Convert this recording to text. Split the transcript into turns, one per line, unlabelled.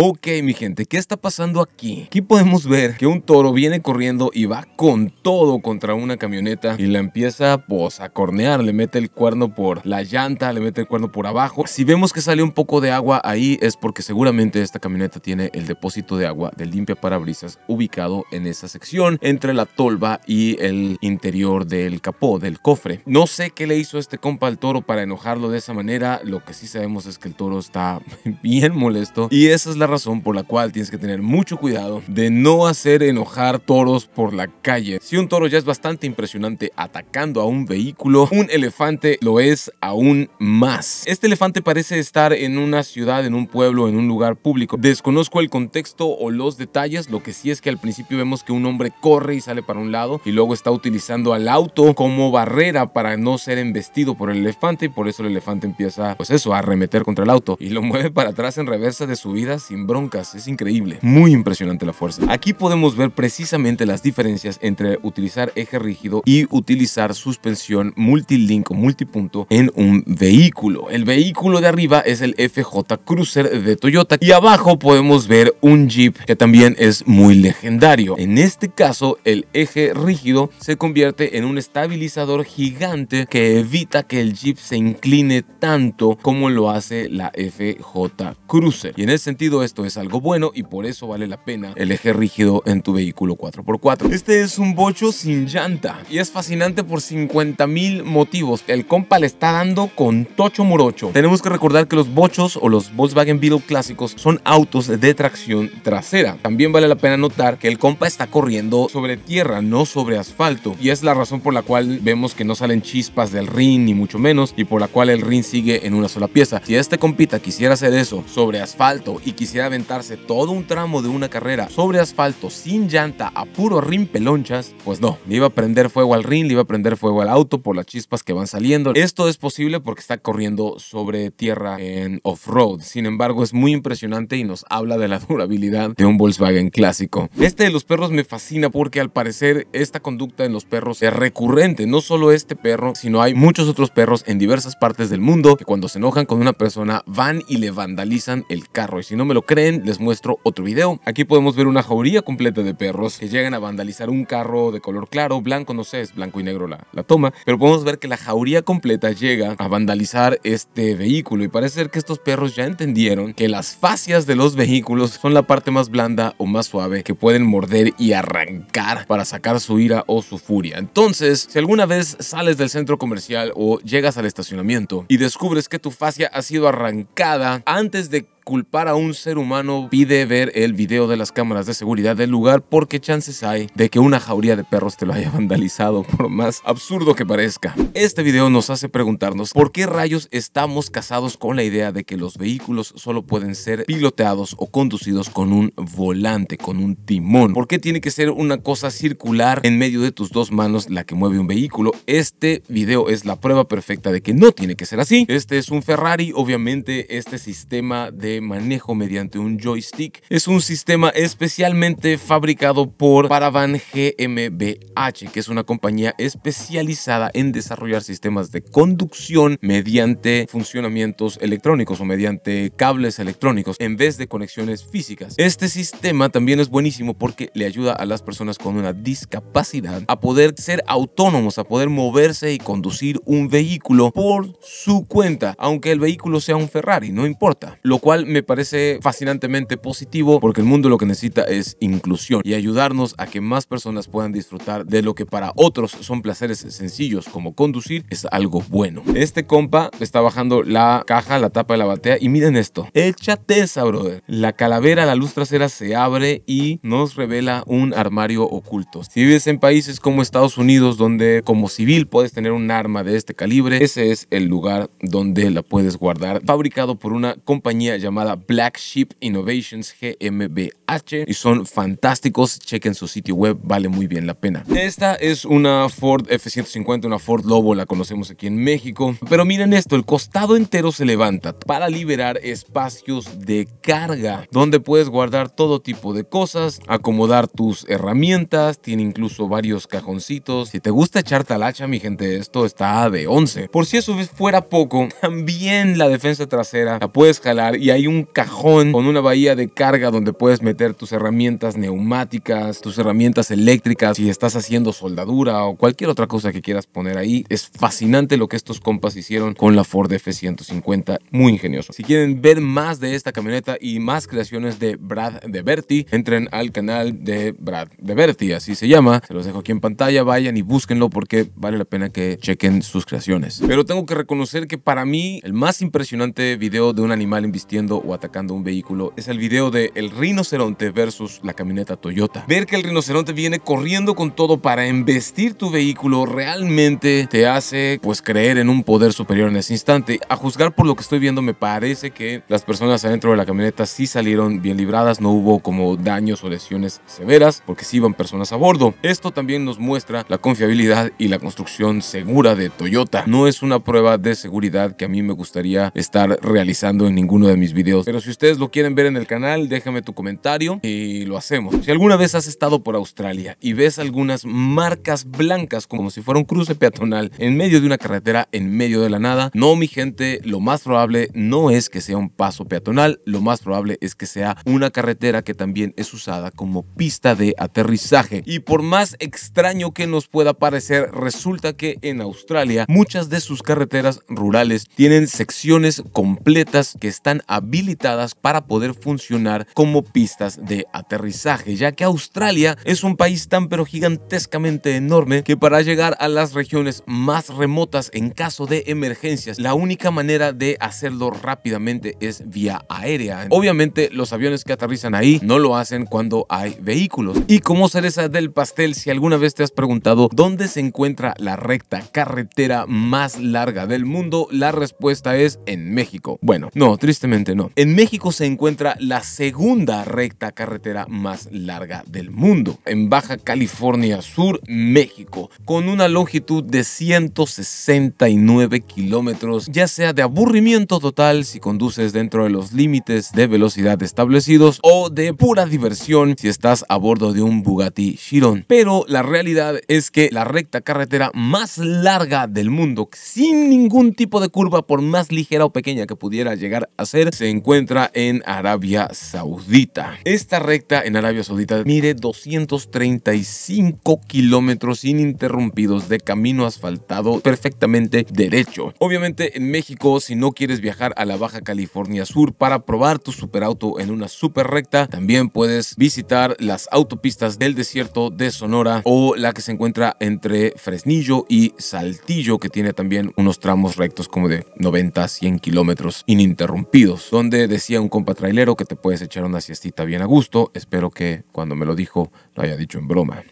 Ok, mi gente, ¿qué está pasando aquí? Aquí podemos ver que un toro viene corriendo y va con todo contra una camioneta y la empieza pues a cornear, le mete el cuerno por la llanta, le mete el cuerno por abajo. Si vemos que sale un poco de agua ahí es porque seguramente esta camioneta tiene el depósito de agua del limpia parabrisas ubicado en esa sección entre la tolva y el interior del capó, del cofre. No sé qué le hizo este compa al toro para enojarlo de esa manera, lo que sí sabemos es que el toro está bien molesto y esa es la razón por la cual tienes que tener mucho cuidado de no hacer enojar toros por la calle. Si un toro ya es bastante impresionante atacando a un vehículo, un elefante lo es aún más. Este elefante parece estar en una ciudad, en un pueblo, en un lugar público. Desconozco el contexto o los detalles, lo que sí es que al principio vemos que un hombre corre y sale para un lado y luego está utilizando al auto como barrera para no ser embestido por el elefante y por eso el elefante empieza, pues eso, a arremeter contra el auto y lo mueve para atrás en reversa de su vida sin broncas. Es increíble. Muy impresionante la fuerza. Aquí podemos ver precisamente las diferencias entre utilizar eje rígido y utilizar suspensión multilink o multipunto en un vehículo. El vehículo de arriba es el FJ Cruiser de Toyota y abajo podemos ver un Jeep que también es muy legendario. En este caso, el eje rígido se convierte en un estabilizador gigante que evita que el Jeep se incline tanto como lo hace la FJ Cruiser. Y en ese sentido esto es algo bueno y por eso vale la pena el eje rígido en tu vehículo 4x4. Este es un bocho sin llanta y es fascinante por 50 mil motivos. El compa le está dando con tocho morocho. Tenemos que recordar que los bochos o los Volkswagen Beetle clásicos son autos de tracción trasera. También vale la pena notar que el compa está corriendo sobre tierra, no sobre asfalto. Y es la razón por la cual vemos que no salen chispas del ring ni mucho menos y por la cual el ring sigue en una sola pieza. Si este compita quisiera hacer eso sobre asfalto y quisiera aventarse todo un tramo de una carrera sobre asfalto sin llanta a puro ring pelonchas, pues no, le iba a prender fuego al ring, le iba a prender fuego al auto por las chispas que van saliendo. Esto es posible porque está corriendo sobre tierra en off-road. Sin embargo, es muy impresionante y nos habla de la durabilidad de un Volkswagen clásico. Este de los perros me fascina porque al parecer esta conducta en los perros es recurrente. No solo este perro, sino hay muchos otros perros en diversas partes del mundo que cuando se enojan con una persona van y le vandalizan el carro. Y si no me lo creen, les muestro otro video. Aquí podemos ver una jauría completa de perros que llegan a vandalizar un carro de color claro, blanco, no sé, es blanco y negro la, la toma, pero podemos ver que la jauría completa llega a vandalizar este vehículo y parece ser que estos perros ya entendieron que las fascias de los vehículos son la parte más blanda o más suave que pueden morder y arrancar para sacar su ira o su furia. Entonces, si alguna vez sales del centro comercial o llegas al estacionamiento y descubres que tu fascia ha sido arrancada antes de culpar a un ser humano, pide ver el video de las cámaras de seguridad del lugar porque chances hay de que una jauría de perros te lo haya vandalizado por más absurdo que parezca. Este video nos hace preguntarnos por qué rayos estamos casados con la idea de que los vehículos solo pueden ser piloteados o conducidos con un volante, con un timón. ¿Por qué tiene que ser una cosa circular en medio de tus dos manos la que mueve un vehículo? Este video es la prueba perfecta de que no tiene que ser así. Este es un Ferrari, obviamente este sistema de manejo mediante un joystick. Es un sistema especialmente fabricado por Paravan GmbH, que es una compañía especializada en desarrollar sistemas de conducción mediante funcionamientos electrónicos o mediante cables electrónicos en vez de conexiones físicas. Este sistema también es buenísimo porque le ayuda a las personas con una discapacidad a poder ser autónomos, a poder moverse y conducir un vehículo por su cuenta, aunque el vehículo sea un Ferrari, no importa. Lo cual me parece fascinantemente positivo porque el mundo lo que necesita es inclusión y ayudarnos a que más personas puedan disfrutar de lo que para otros son placeres sencillos como conducir es algo bueno. Este compa está bajando la caja, la tapa de la batea y miren esto. Échate esa, brother. La calavera, la luz trasera se abre y nos revela un armario oculto. Si vives en países como Estados Unidos donde como civil puedes tener un arma de este calibre, ese es el lugar donde la puedes guardar. Fabricado por una compañía llamada Black Sheep Innovations GmbH y son fantásticos. Chequen su sitio web, vale muy bien la pena. Esta es una Ford F-150, una Ford Lobo, la conocemos aquí en México. Pero miren esto, el costado entero se levanta para liberar espacios de carga donde puedes guardar todo tipo de cosas, acomodar tus herramientas, tiene incluso varios cajoncitos. Si te gusta echar talacha, mi gente, esto está de 11. Por si eso fuera poco, también la defensa trasera la puedes jalar y hay hay un cajón con una bahía de carga donde puedes meter tus herramientas neumáticas, tus herramientas eléctricas, si estás haciendo soldadura o cualquier otra cosa que quieras poner ahí. Es fascinante lo que estos compas hicieron con la Ford F-150, muy ingenioso. Si quieren ver más de esta camioneta y más creaciones de Brad de Berti, entren al canal de Brad de Berti, así se llama. Se los dejo aquí en pantalla, vayan y búsquenlo porque vale la pena que chequen sus creaciones. Pero tengo que reconocer que para mí el más impresionante video de un animal embistiendo o atacando un vehículo es el video de el rinoceronte versus la camioneta Toyota. Ver que el rinoceronte viene corriendo con todo para embestir tu vehículo realmente te hace pues creer en un poder superior en ese instante. A juzgar por lo que estoy viendo me parece que las personas adentro de la camioneta sí salieron bien libradas, no hubo como daños o lesiones severas porque sí iban personas a bordo. Esto también nos muestra la confiabilidad y la construcción segura de Toyota. No es una prueba de seguridad que a mí me gustaría estar realizando en ninguno de mis videos, pero si ustedes lo quieren ver en el canal, déjame tu comentario y lo hacemos. Si alguna vez has estado por Australia y ves algunas marcas blancas como si fuera un cruce peatonal en medio de una carretera en medio de la nada, no mi gente, lo más probable no es que sea un paso peatonal, lo más probable es que sea una carretera que también es usada como pista de aterrizaje. Y por más extraño que nos pueda parecer, resulta que en Australia muchas de sus carreteras rurales tienen secciones completas que están habilitadas para poder funcionar como pistas de aterrizaje, ya que Australia es un país tan pero gigantescamente enorme que para llegar a las regiones más remotas en caso de emergencias, la única manera de hacerlo rápidamente es vía aérea. Obviamente los aviones que aterrizan ahí no lo hacen cuando hay vehículos. Y como cereza del pastel, si alguna vez te has preguntado dónde se encuentra la recta carretera más larga del mundo, la respuesta es en México. Bueno, no, tristemente En México se encuentra la segunda recta carretera más larga del mundo, en Baja California Sur, México, con una longitud de 169 kilómetros, ya sea de aburrimiento total si conduces dentro de los límites de velocidad establecidos o de pura diversión si estás a bordo de un Bugatti Chiron. Pero la realidad es que la recta carretera más larga del mundo, sin ningún tipo de curva, por más ligera o pequeña que pudiera llegar a ser, encuentra en Arabia Saudita. Esta recta en Arabia Saudita mide 235 kilómetros ininterrumpidos de camino asfaltado perfectamente derecho. Obviamente en México, si no quieres viajar a la Baja California Sur para probar tu superauto en una super recta, también puedes visitar las autopistas del desierto de Sonora o la que se encuentra entre Fresnillo y Saltillo, que tiene también unos tramos rectos como de 90 a 100 kilómetros ininterrumpidos, donde decía un compa trailero que te puedes echar una siestita bien a gusto. Espero que cuando me lo dijo lo haya dicho en broma.